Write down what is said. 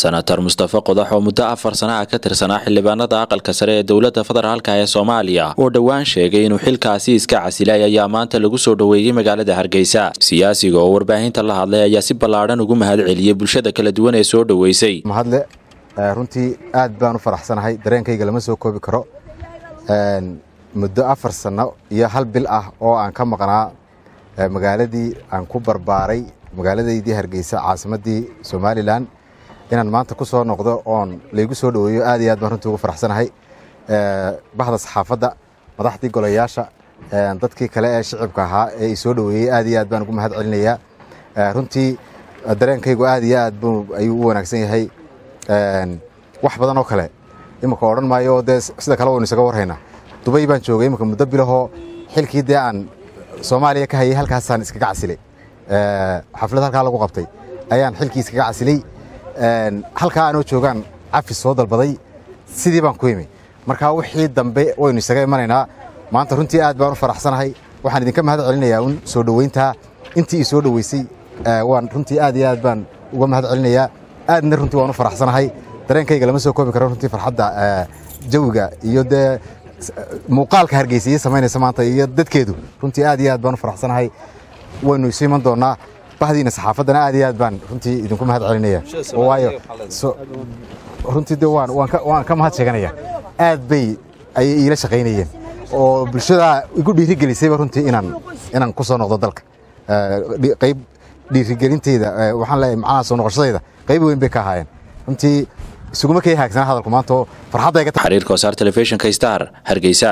senator mustafe qodax oo muddo afar sana ah ka tirsanaa xildhibaanada aqalka sare ee dowladda federaalk ee soomaaliya. Oo dhowaan sheegay inuu xilkaasi iska casilay ayaa maanta lagu soo dhoweeyey magaalada hargeysa. Siyaasiga oo warbaahinta la hadlay ayaa si ballaadhan ugu mahad celiyey bulshada kala duwan ee soo dhoweysay. Mahadle runtii aad baan u faraxsanahay dareenkayga lama soo koobi karo. Muddo afar sanno iyo hal bil ah oo aan ka maqnaa magaaladii aan ku barbaaray magaaladaydii hargeysa caasimaddii somalilan inaan maanta ku soo noqdo oon laygu soo dhoweeyo aad iyo aad baan runtii ugu faraxsanahay. Bahda saxaafadda madaxdii golayaasha dadkii kale ee shicibka ahaa ee i soo dhoweeyey aad iyo aad baan ugu mahad celinayaa runtii dareenkaygu aad iyo aad ayuu u wanaagsan yahay. Wax badan oo kale iminka odhan maayo dee sida kale waynu isaga warhaynaa dubay baan joogay iminka muddo bilahoo xilkii dee aan soomaaliya ka hayay halkaasaan iskaga casilay xaflad halkaa lagu qabtay. Ayaan xilkii iskaga casilay halkaa aanoo joogaan cafis soo dalbaday sidii baan ku imi marka wixii dambe waynu isaga imanaynaa. Maanta runtii aad baan u faraxsanahay. Waxaan idinka mahad celinayaa un soo dhoweyntaa intii i dhoweysay waan runtii aad iyo aad baan uga mahad celinayaa aadna runtii waan u faraxsanahay. Dareenkayga lama soo koobi karo runtii farxadda jawiga iyo dee muuqaalka hargeysa ii samaynaysa maanta iyo dadkeedu. Runtii aad iyo aad baan u faraxsanahay. Waynu isu iman doonnaa bahdiina saxaafaddana aad iyo aad baan runtii idinku mahad celinaya. Waayo runtii de waan ka mahad sheeganaya. Aad bay ayay iila shaqaynayeen. Oo bulshada igu dhiirigelisayba runtii inaan inaan ku soo noqdo dalka. Qayb dhiirigelinteyda waxaan leeyahay macnaha soo noqoshadayda qayb weyn bay ka ahaayeen. Runtii isuguma kay haagsana hadalku maanta oo farxadda xiriirka wasaar telefishinka star hargeysa